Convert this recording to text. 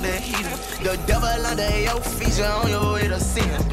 with the heater. The devil under your feet, you on your way to sin.